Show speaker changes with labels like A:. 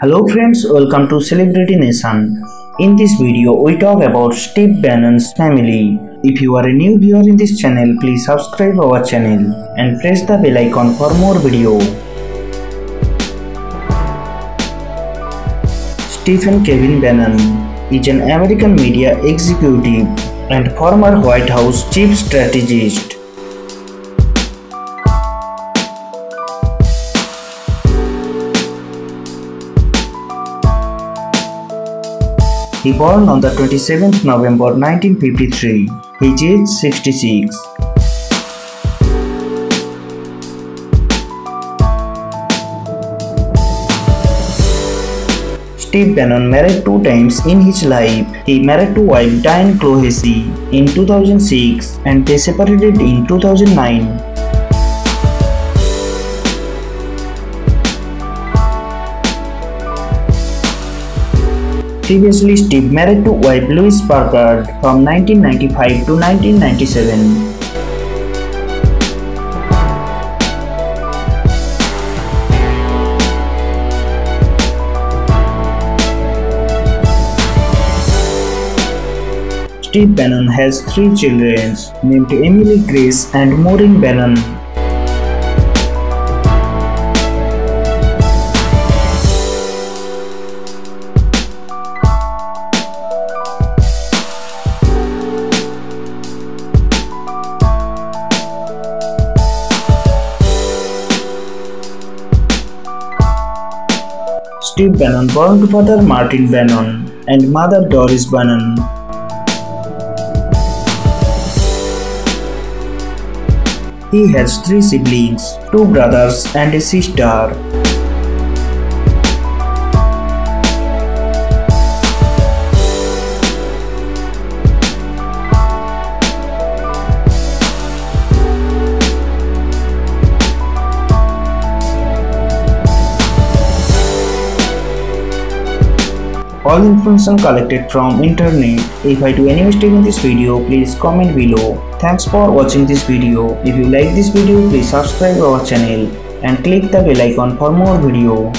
A: Hello friends, welcome to Celebrity Nation. In this video, we talk about Steve Bannon's family. If you are a new viewer in this channel, please subscribe our channel and press the bell icon for more video. Stephen Kevin Bannon is an American media executive and former White House chief strategist. He born on the 27th November 1953. His age 66. Steve Bannon married two times in his life. He married to wife Diane Clohesy in 2006 and they separated in 2009. Previously, Steve married to wife Louise Piccard from 1995 to 1997. Steve Bannon has three children named Emily Grace and Maureen Bannon. Steve Bannon born to father Martin Bannon and mother Doris Bannon. He has three siblings, two brothers and a sister. All information collected from internet. If I do any mistake in this video, please comment below. Thanks for watching this video. If you like this video, please subscribe our channel and click the bell icon for more video.